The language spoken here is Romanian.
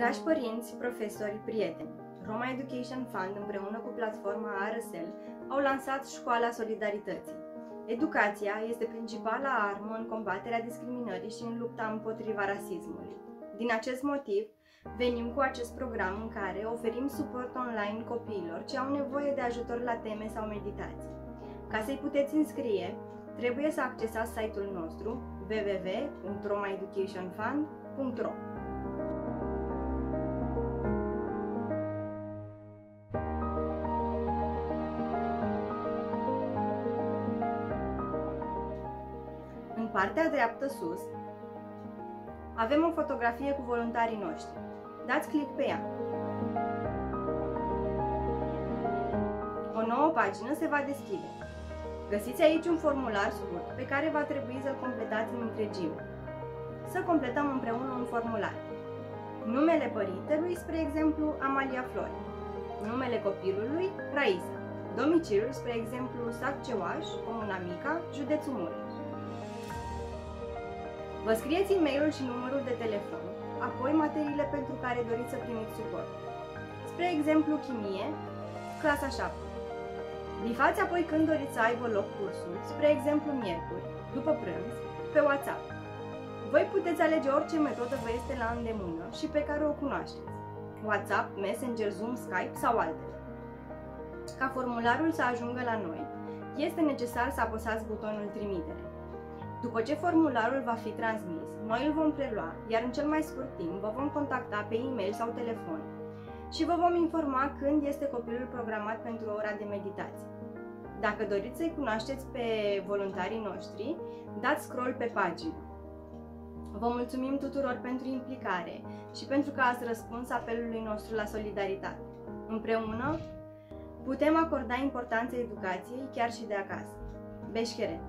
Dragi părinți, profesori, prieteni, Roma Education Fund împreună cu platforma ARSL au lansat Școala Solidarității. Educația este principala armă în combaterea discriminării și în lupta împotriva rasismului. Din acest motiv, venim cu acest program în care oferim suport online copiilor ce au nevoie de ajutor la teme sau meditații. Ca să-i puteți înscrie, trebuie să accesați site-ul nostru www.romaeducationfund.ro partea dreaptă sus, avem o fotografie cu voluntarii noștri. Dați click pe ea. O nouă pagină se va deschide. Găsiți aici un formular scurt pe care va trebui să-l completați în întregime. Să completăm împreună un formular. Numele părintelui, spre exemplu, Amalia Flori. Numele copilului, Raisa. Domiciliul, spre exemplu, Sac Ceoaș, Comuna Mica, Județul Mureș. Vă scrieți e-mailul și numărul de telefon, apoi materiile pentru care doriți să primiți suport. Spre exemplu, chimie, clasa 7. Bifați apoi când doriți să aibă loc cursul, spre exemplu miercuri, după prânz, pe WhatsApp. Voi puteți alege orice metodă vă este la îndemână și pe care o cunoașteți. WhatsApp, Messenger, Zoom, Skype sau altele. Ca formularul să ajungă la noi, este necesar să apăsați butonul trimitere. După ce formularul va fi transmis, noi îl vom prelua, iar în cel mai scurt timp vă vom contacta pe e-mail sau telefon și vă vom informa când este copilul programat pentru ora de meditație. Dacă doriți să-i cunoașteți pe voluntarii noștri, dați scroll pe pagină. Vă mulțumim tuturor pentru implicare și pentru că ați răspuns apelului nostru la solidaritate. Împreună putem acorda importanță educației chiar și de acasă. Beșchere!